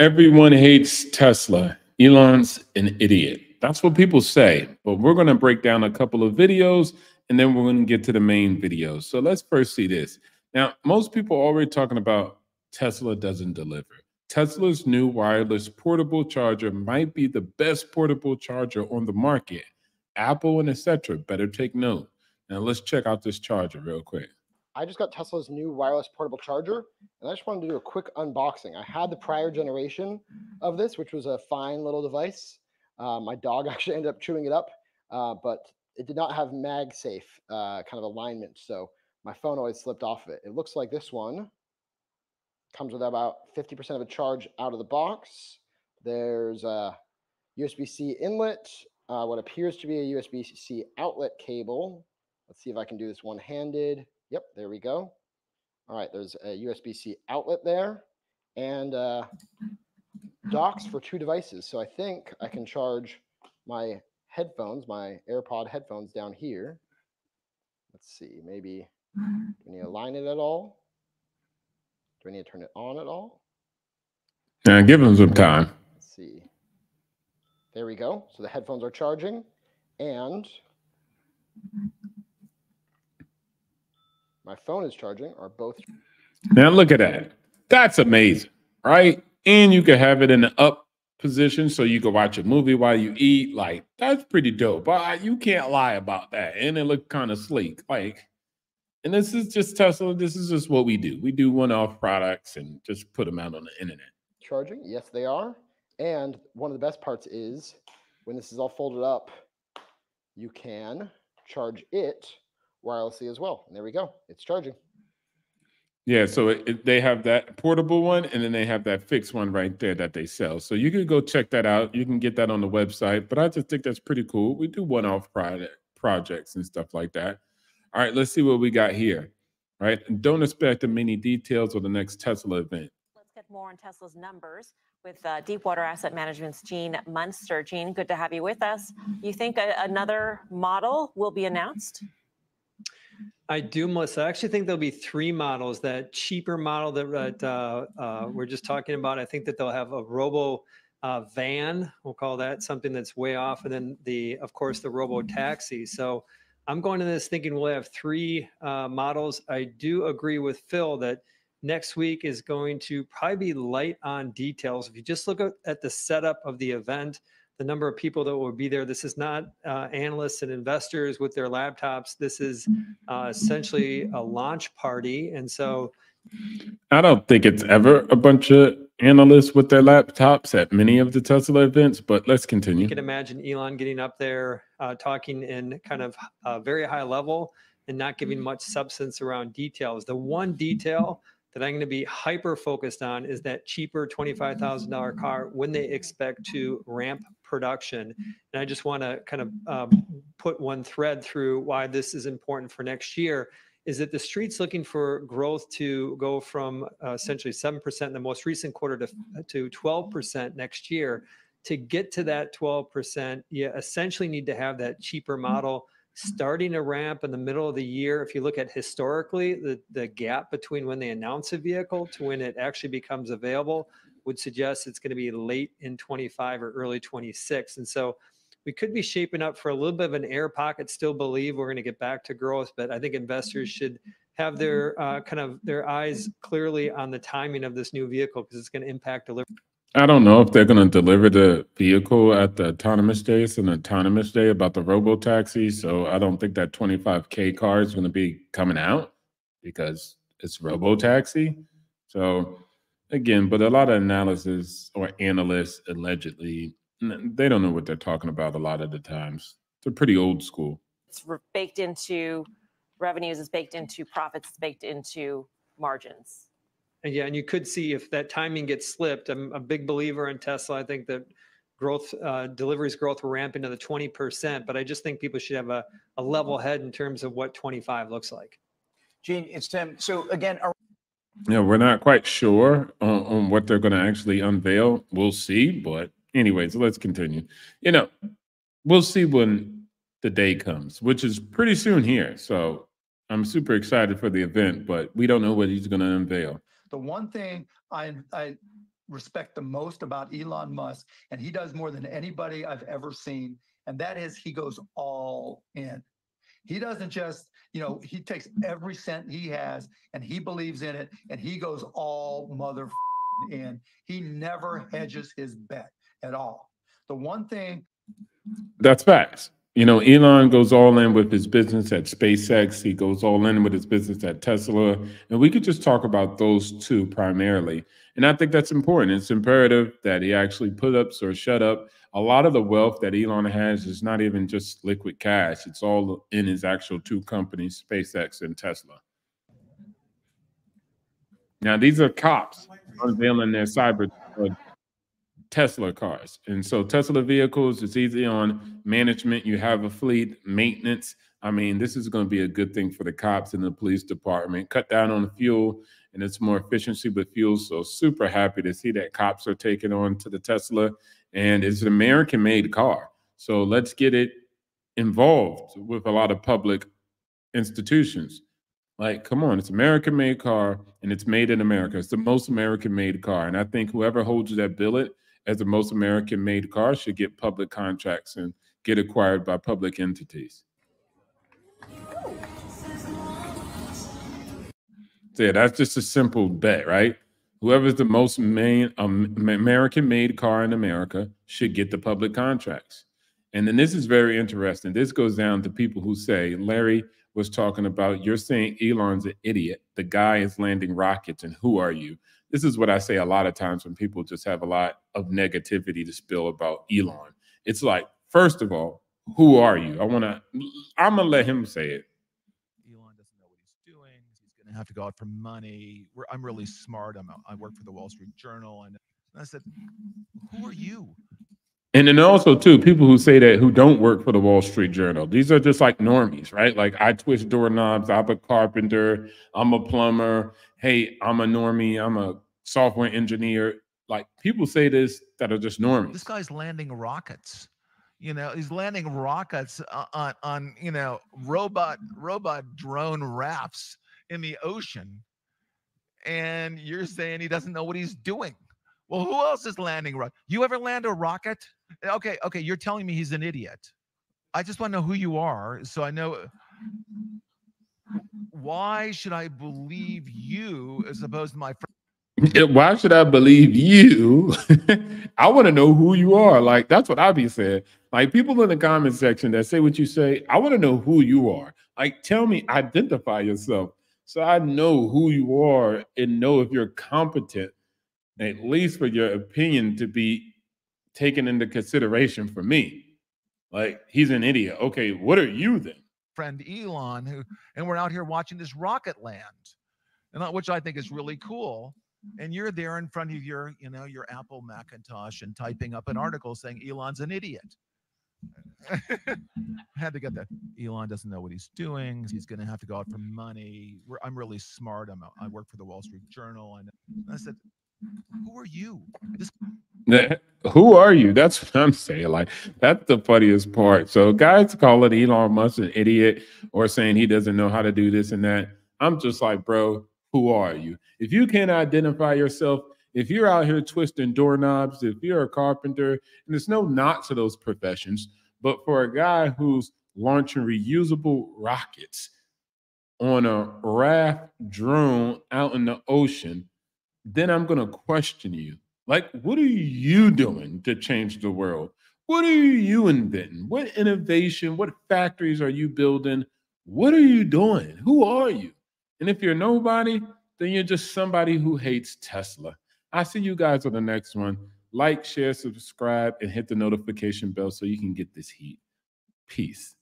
Everyone hates Tesla. Elon's an idiot. That's what people say. But we're going to break down a couple of videos and then we're going to get to the main videos. So let's first see this. Now, most people are already talking about Tesla doesn't deliver. Tesla's new wireless portable charger might be the best portable charger on the market. Apple and etc. better take note. Now let's check out this charger real quick. I just got Tesla's new wireless portable charger, and I just wanted to do a quick unboxing. I had the prior generation of this, which was a fine little device. Uh, my dog actually ended up chewing it up, uh, but it did not have MagSafe uh, kind of alignment, so my phone always slipped off of it. It looks like this one comes with about 50% of a charge out of the box. There's a USB-C inlet, uh, what appears to be a USB-C outlet cable. Let's see if I can do this one-handed. Yep, there we go. All right, there's a USB-C outlet there and uh, docks for two devices. So I think I can charge my headphones, my AirPod headphones down here. Let's see, maybe, do we need to align it at all? Do I need to turn it on at all? Now give them some time. Let's see. There we go. So the headphones are charging and my phone is charging are both. Now look at that. That's amazing, right? And you can have it in the up position so you can watch a movie while you eat. Like that's pretty dope. But you can't lie about that. And it looked kind of sleek. Like, and this is just Tesla. This is just what we do. We do one-off products and just put them out on the internet. Charging, yes, they are. And one of the best parts is when this is all folded up, you can charge it wirelessly as well. And there we go. It's charging. Yeah, so it, it, they have that portable one, and then they have that fixed one right there that they sell. So you can go check that out. You can get that on the website. But I just think that's pretty cool. We do one-off project projects and stuff like that. All right, let's see what we got here. All right, and don't expect the many details of the next Tesla event. Let's get more on Tesla's numbers with uh, Deepwater Asset Management's Gene Munster. Gene, good to have you with us. You think a, another model will be announced? I do, Melissa. I actually think there'll be three models. That cheaper model that, that uh, uh, we're just talking about, I think that they'll have a robo uh, van. We'll call that something that's way off, and then the, of course, the robo taxi. So I'm going to this thinking we'll have three uh, models. I do agree with Phil that next week is going to probably be light on details. If you just look at the setup of the event, the number of people that will be there. This is not uh, analysts and investors with their laptops. This is uh, essentially a launch party. And so I don't think it's ever a bunch of analysts with their laptops at many of the Tesla events, but let's continue. You can imagine Elon getting up there uh, talking in kind of a very high level and not giving much substance around details. The one detail that I'm going to be hyper focused on is that cheaper $25,000 car when they expect to ramp production. And I just want to kind of um, put one thread through why this is important for next year is that the street's looking for growth to go from uh, essentially 7% in the most recent quarter to, to 12% next year. To get to that 12%, you essentially need to have that cheaper model starting a ramp in the middle of the year. If you look at historically, the, the gap between when they announce a vehicle to when it actually becomes available would suggest it's going to be late in 25 or early 26. And so we could be shaping up for a little bit of an air pocket. Still believe we're going to get back to growth, but I think investors should have their uh, kind of their eyes clearly on the timing of this new vehicle because it's going to impact delivery. I don't know if they're going to deliver the vehicle at the autonomous day. It's an autonomous day about the robo taxi. So I don't think that 25K car is going to be coming out because it's robo taxi. So again, but a lot of analysis or analysts allegedly, they don't know what they're talking about a lot of the times. They're pretty old school. It's baked into revenues, it's baked into profits, it's baked into margins. And yeah, and you could see if that timing gets slipped. I'm a big believer in Tesla. I think that growth, uh, deliveries growth will ramp into the 20%, but I just think people should have a, a level head in terms of what 25 looks like. Gene, it's Tim. So again, are- yeah, we're not quite sure on, on what they're going to actually unveil. We'll see. But anyways, let's continue. You know, we'll see when the day comes, which is pretty soon here. So I'm super excited for the event, but we don't know what he's going to unveil. The one thing I, I respect the most about Elon mm-hmm. Musk, and he does more than anybody I've ever seen, and that is he goes all in. He doesn't just, you know, he takes every cent he has and he believes in it and he goes all mother in. He never mm-hmm. hedges his bet at all. The one thing That's facts. You know, Elon goes all in with his business at SpaceX. He goes all in with his business at Tesla. And we could just talk about those two primarily. And I think that's important. It's imperative that he actually put up or shut up. A lot of the wealth that Elon has is not even just liquid cash, it's all in his actual two companies, SpaceX and Tesla. Now, these are cops unveiling their cyber Tesla cars. And so Tesla vehicles, it's easy on management. You have a fleet, maintenance. I mean, this is going to be a good thing for the cops and the police department. Cut down on the fuel and it's more efficiency with fuel. So super happy to see that cops are taking on to the Tesla and it's an American made car. So let's get it involved with a lot of public institutions. Like, come on, it's American made car and it's made in America. It's the most American made car. And I think whoever holds that billet as the most American made car should get public contracts and get acquired by public entities. So yeah, that's just a simple bet, right? Whoever's the most main um, American made car in America should get the public contracts. And then this is very interesting. This goes down to people who say, Larry was talking about, you're saying Elon's an idiot. The guy is landing rockets, and who are you? This is what I say a lot of times when people just have a lot of negativity to spill about Elon. It's like, first of all, who are you? I want to, I'm going to let him say it. Elon doesn't know what he's doing. He's going to have to go out for money. We're, I'm really smart. I'm a, I work for the Wall Street Journal. And I said, who are you? And then also too, people who say that who don't work for the Wall Street Journal, these are just like normies, right? Like I twist doorknobs, I'm a carpenter, I'm a plumber. Hey, I'm a normie, I'm a software engineer. Like people say this that are just normies. This guy's landing rockets. You know, he's landing rockets uh, on on you know robot robot drone rafts in the ocean, and you're saying he doesn't know what he's doing. Well, who else is landing rockets? You ever land a rocket? Eh, okay, okay, you're telling me he's an idiot. I just want to know who you are so I know uh, why should I believe you as opposed to my friend? Why should I believe you? I want to know who you are. Like that's what I be saying. Like people in the comment section that say what you say, I want to know who you are. Like tell me, identify yourself so I know who you are and know if you're competent at least for your opinion to be taken into consideration for me. Like he's an idiot. Okay, what are you then? Friend Elon, who and we're out here watching this rocket land, and uh, which I think is really cool. And you're there in front of your, you know, your Apple Macintosh and typing up an article saying Elon's an idiot. had to get that. Elon doesn't know what he's doing. He's going to have to go out for money. We're, I'm really smart. I'm a, I work for the Wall Street Journal. And I said, who are you? This- who are you? That's what I'm saying. Like that's the funniest part. So guys calling Elon Musk an idiot or saying he doesn't know how to do this and that. I'm just like, bro, who are you? If you can't identify yourself, if you're out here twisting doorknobs, if you're a carpenter, and there's no knock to those professions, but for a guy who's launching reusable rockets on a raft drone out in the ocean, then I'm going to question you. Like, what are you doing to change the world? What are you inventing? What innovation? What factories are you building? What are you doing? Who are you? And if you're nobody, then you're just somebody who hates Tesla. I see you guys on the next one. Like, share, subscribe, and hit the notification bell so you can get this heat. Peace.